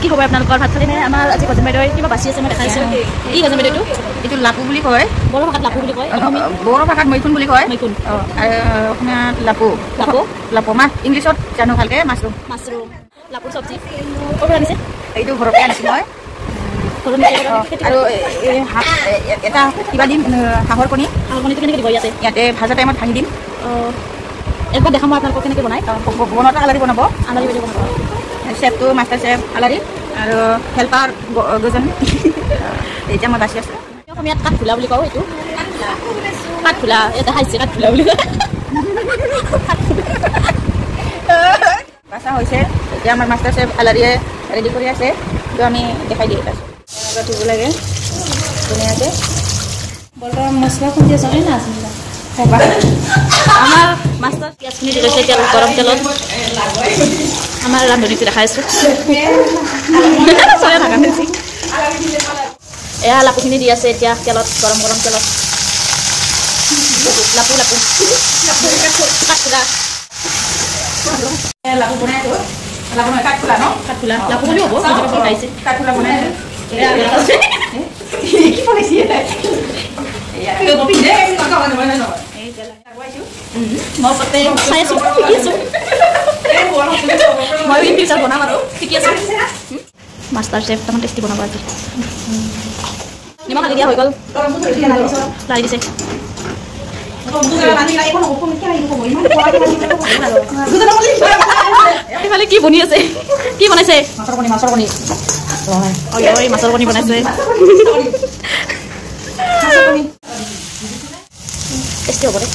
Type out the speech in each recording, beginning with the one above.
কি খবৰ আপোনালোকৰ ভাত খালে নে? আমাৰ আজি গজম বাইদেউ কিবা বাচি আছে মই দেখাইছোঁ কি গজম বাইদেউটো এইটো লাপু বুলি কয়। বড়ো ভাষাত লাপু বুলি কয়। বড়ো ভাষাত মৈথুন বুলি কয়। আৰু অসমীয়াত লাপু। লাপু? লাপু। মাছ ইংলিছত জানো ভালকৈ মাছৰুম মাছৰুম লাপুৰ চব্জি। ক'ৰ পৰা আনিছে? এইটো ঘৰতে আনিছোঁ মই। আৰু এটা কিবা দিম হাঁহৰ কণী। হাঁহৰ কণীটো কেনেকৈ দিব ইয়াতে? ইয়াতে ভাজা টাইমত ভাঙি দিম। একবাৰ দেখাম আপোনালোকক কেনেকৈ বনাই বনোৱাটো আলাৰি বনাব। বাইদেউ বনাব। চেফটো মাষ্টাৰ চেফ আলাৰি আৰু হেল্পাৰ দুজন এতিয়া মই বাচি আছোঁ। অসমীয়াত কাঠফুলা বুলি কওঁ এইটো। কাঠফুলা ইয়াতে খাইছে কাঠফুলা বুলি কয়। বাচা হৈছে। এতিয়া আমাৰ মাষ্টাৰ চেফ আলাৰিয়ে ৰেডি কৰি আছে। সেইটো আমি দেখাই দি আছোঁ ধুব লাগে। ধুনীয়াকৈ। বৰ্তমান মছলা খুন্দি আছে না আমাৰ মাছৰ পিঁয়াজখিনি দি লৈছে এতিয়া গৰম তেলত? আমাৰ ৰান্ধনীটো চবে থাকা বেছি এয়া লাপুখিনি দি আছে এতিয়া তেলত গৰম গৰম তেলত লাপু লাপু কাঠফুলা লাপু বনাই আছোঁ লাপু নহয় কাঠফুলা ন কাঠফুলা লাপু বুলি হ'ব বুজি পাব খাইছে কাঠফুলা বনাই আছোঁ কি বনাইছে মই তাতে চাই আছোঁ মই ইন ফিউচাৰ বনাম আৰু। শিকি আছোঁ। মাষ্টাৰ চেফ তাৰমানে টেষ্টি বনাব আজি। নিমখ আনি দিয়া হৈ গ'ল। লাৰি দিছে। সেইফালে কি বনি আছে? কি বনাইছে? মাছৰ কণী বনাইছে। টেষ্টি হ'ব দে।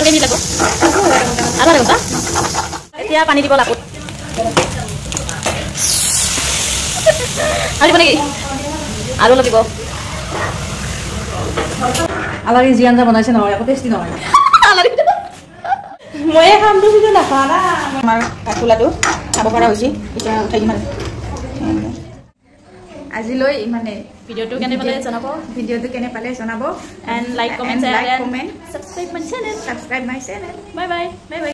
আৰু কেনি লাগিব আৰু লাগিব এতিয়া পানী দিব আৰু দিব নেকি? আৰু অলপ দিব আলাৰি যি আঞ্জা বনাইছে নহয় একো টেষ্টি নহয়। ময়ে কামটো কিন্তু নাখা না। আমাৰ কাঠফুলাটো খাব পৰা হৈছে। এতিয়া উঠাই দিম আৰু। আজিলৈ ইমানেই ভিডিঅ'টো কেনে পালে জনাব? ভিডিঅ'টো কেনে পালে জনাব? And like comment And like, share comment. Subscribe my channel subscribe my channel bye bye bye bye